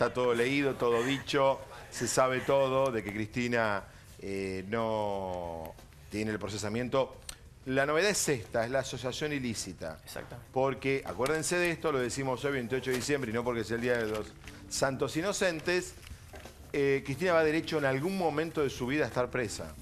está todo leído, todo dicho, se sabe todo de que Cristina eh, no tiene el procesamiento. La novedad es esta, es la asociación ilícita. Exactamente. Porque, acuérdense de esto, lo decimos hoy 28 de diciembre y no porque es el Día de los Santos Inocentes, eh, Cristina va derecho en algún momento de su vida a estar presa.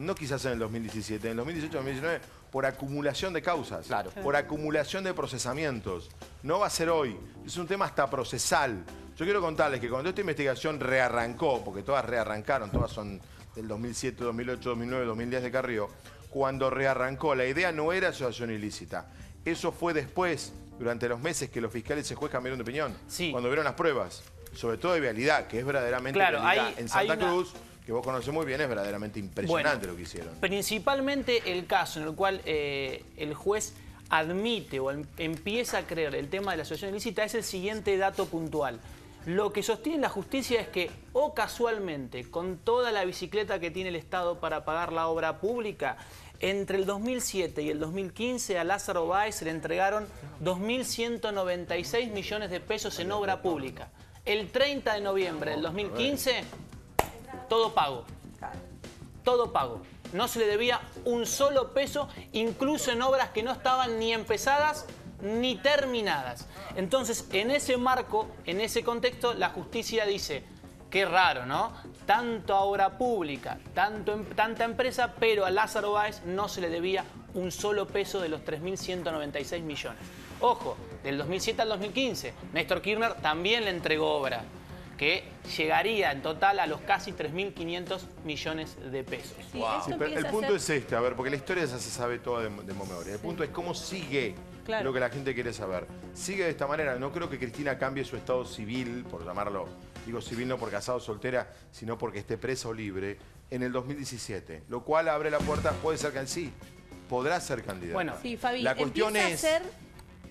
No quizás en el 2017, en el 2018-2019, por acumulación de causas, Claro. por acumulación de procesamientos. No va a ser hoy, es un tema hasta procesal. Yo quiero contarles que cuando esta investigación rearrancó, porque todas rearrancaron, todas son del 2007, 2008, 2009, 2010 de Carrió, cuando rearrancó, la idea no era asociación ilícita. Eso fue después, durante los meses que los fiscales y el juez cambiaron de opinión. Sí. Cuando vieron las pruebas, sobre todo de vialidad, que es verdaderamente Claro, hay- en Santa una- Cruz, que vos conocés muy bien, es verdaderamente impresionante Bueno, lo que hicieron. Principalmente el caso en el cual eh, el juez admite o em- empieza a creer el tema de la asociación ilícita es el siguiente dato puntual. Lo que sostiene la justicia es que, o casualmente, con toda la bicicleta que tiene el Estado para pagar la obra pública, entre el 2007 y el 2015 a Lázaro Báez se le entregaron 2.196 millones de pesos en obra pública. El 30 de noviembre del 2015, todo pago todo pago. No se le debía un solo peso, incluso en obras que no estaban ni empezadas ni terminadas. Entonces, en ese marco, en ese contexto, la justicia dice, qué raro, ¿no? Tanto a obra pública, tanto em- tanta empresa, pero a Lázaro Báez no se le debía un solo peso de los 3.196 millones. Ojo, del 2007 al 2015, Néstor Kirchner también le entregó obra que llegaría en total a los casi 3.500 millones de pesos. Sí, Sí, esto pero empieza el punto ser- es este, a ver, porque la historia ya se sabe toda de, de memoria. El punto es cómo sigue Claro. lo que la gente quiere saber. Sigue de esta manera. No creo que Cristina cambie su estado civil, por llamarlo, digo civil no por casado o soltera, sino porque esté presa o libre, en el 2017. Lo cual abre la puerta, puede ser que sí, podrá ser candidata. Bueno, Sí, Fabi, la cuestión es a ser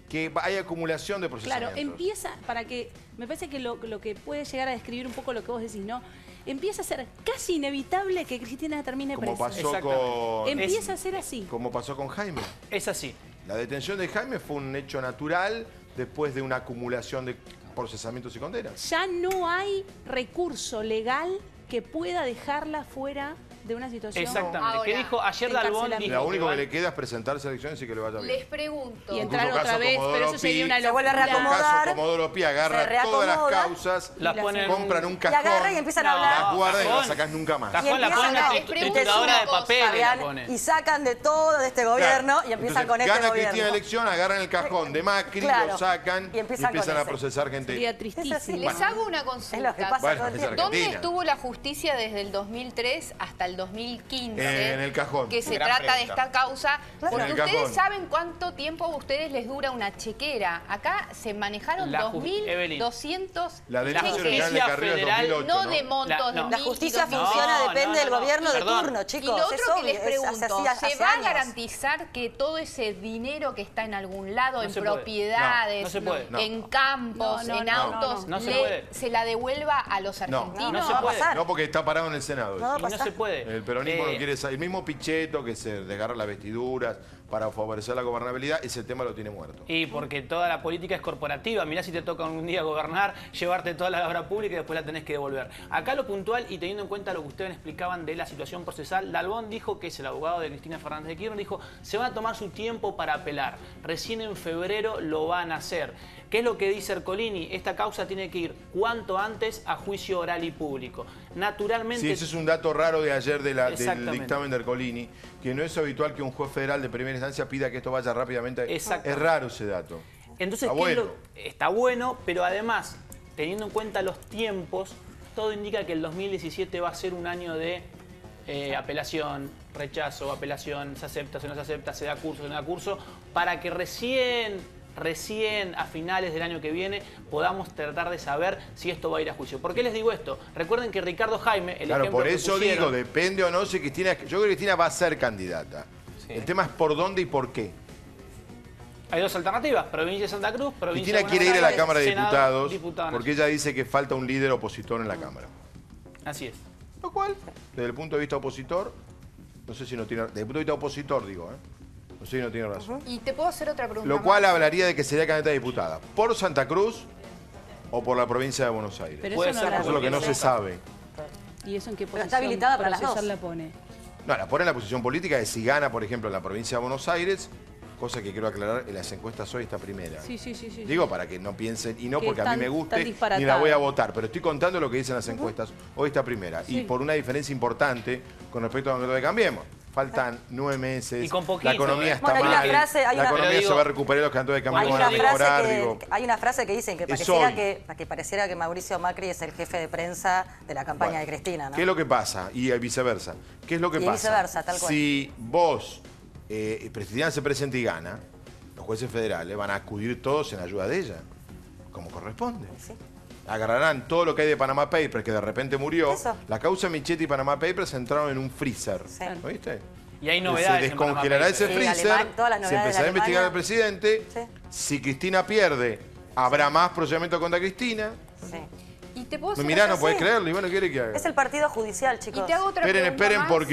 que hay acumulación de procesamientos. Claro, empieza, para que, me parece que lo, lo que puede llegar a describir un poco lo que vos decís, ¿no? Empieza a ser casi inevitable que Cristina termine como presa. pasó Exactamente. con Empieza a ser así. como pasó con Jaime. Es así. La detención de Jaime fue un hecho natural después de una acumulación de procesamientos y condenas. Ya no hay recurso legal que pueda dejarla fuera de una situación. Exactamente. Ahora, que dijo ayer Dalbón dijo Lo único que le queda es presentarse a elecciones y que le vaya bien. Les pregunto. Y En entrar otra caso, vez, Comodoro pero eso sería una Se vuelve a locura. Todo reacomodar. caso, Comodoro Pi se agarra todas las causas, Las ponen en compran un Y cajón, agarra y empiezan a No, hablar. las guardan y las cajón. sacas nunca más. Cajón la ponen a- pregunto trituradora de papel. la y sacan de todo de este gobierno Claro. y empiezan Entonces, con este Gana gobierno. Cristina elección, agarran el cajón de Macri, lo sacan Y empiezan a procesar gente. Sería tristísimo. Les hago una Es lo que consulta. ¿Dónde estuvo la justicia desde el 2003 hasta el 2015? En el cajón. Que se Gran trata de esta causa. Porque ustedes cajón. saben cuánto tiempo a ustedes les dura una chequera. Acá se manejaron La ju- Evelyn. 2.200 La denuncia de federal- 2008, No ¿no? de montos, La- no. de La justicia funciona, No, depende no, del no, no. gobierno de Perdón. turno, Y chicos. lo otro que les es- pregunto, hace ¿se va a garantizar que todo ese dinero que está en algún lado, No en se propiedades, No, no se. No. en campos, No, no, en no, autos, no, no. No se se la devuelva a los No. argentinos? No se va a puede. pasar. No, porque está parado en el Senado. No, Y no se puede. El peronismo Eh, no quiere saber. El mismo Pichetto que se desgarra las vestiduras para favorecer la gobernabilidad, ese tema lo tiene muerto. Y porque toda la política es corporativa. Mirá si te toca un día gobernar, llevarte toda la obra pública y después la tenés que devolver. Acá lo puntual, y teniendo en cuenta lo que ustedes explicaban de la situación procesal, Dalbón dijo que es el abogado de Cristina Fernández de Kirchner, dijo, se van a tomar su tiempo para apelar. Recién en febrero lo van a hacer. ¿Qué es lo que dice Ercolini? Esta causa tiene que ir cuanto antes a juicio oral y público. Naturalmente... Sí, ese es un dato raro de ayer de la- del dictamen de Ercolini, que no es habitual que un juez federal de primera instancia pida que esto vaya rápidamente. Exacto. Es raro ese dato. Entonces, Está ¿qué es bueno. lo- está bueno, pero además, teniendo en cuenta los tiempos, todo indica que el 2017 va a ser un año de eh, apelación, rechazo, apelación, se acepta, se no se acepta, se da curso, se no da curso, para que recién, recién a finales del año que viene podamos tratar de saber si esto va a ir a juicio. ¿Por qué les digo esto? Recuerden que Ricardo Jaime, el Claro, por que eso pusieron- digo, depende o no si Cristina. Yo creo que Cristina va a ser candidata. El tema es por dónde y por qué. Hay dos alternativas, provincia de Santa Cruz, provincia Cristina de quiere ir a la Cámara de Senado, Diputados diputado porque ella dice que falta un líder opositor en la Cámara. Así es. Lo cual, desde el punto de vista opositor, no sé si no tiene. Desde el punto de vista opositor, digo, ¿eh? No sé si no tiene razón. Y te puedo hacer otra pregunta. Lo cual más? hablaría de que sería candidata a diputada por Santa Cruz o por la provincia de Buenos Aires. Pero Puede eso, ser no la Eso es lo que no se sabe. ¿Y eso en qué Pero posición está habilitada para las dos. la pone? No, la pone en la posición política de si gana, por ejemplo, en la provincia de Buenos Aires, cosa que quiero aclarar, en las encuestas hoy está primera. Sí, sí, sí, sí. Digo para que no piensen, y no Que porque a mí me guste, ni la voy a votar, pero estoy contando lo que dicen las encuestas. Hoy está primera. Y Sí. por una diferencia importante con respecto a lo que Cambiemos. Faltan nueve meses. Y con poquito, La economía ¿eh? está Bueno, mal. frase- la una- economía se va a recuperar, los cantores de Hay Cambiemos van a mejorar. digo. hay una frase que dicen que Es pareciera que, que pareciera que Mauricio Macri es el jefe de prensa de la campaña Bueno, de Cristina, ¿no? ¿Qué es lo que pasa? Y viceversa. ¿Qué es lo que Y pasa? viceversa, tal cual. Si vos, eh, Cristina se presenta y gana, los jueces federales van a acudir todos en ayuda de ella, como corresponde. Sí. Agarrarán todo lo que hay de Panama Papers, que de repente murió. Eso. La causa Michetti y Panama Papers entraron en un freezer. Sí. ¿Lo viste? Y hay se novedades. Panama descongelará ese Sí, freezer, se empezará a investigar al presidente. Sí. Si Cristina pierde, habrá más procedimiento contra Cristina. Sí. Y te puedo Me hacer mirá, no podés creerlo. Y bueno, ¿qué quiere que haga? Es el partido judicial, chicos. Y te hago otra Esperen, esperen, más. porque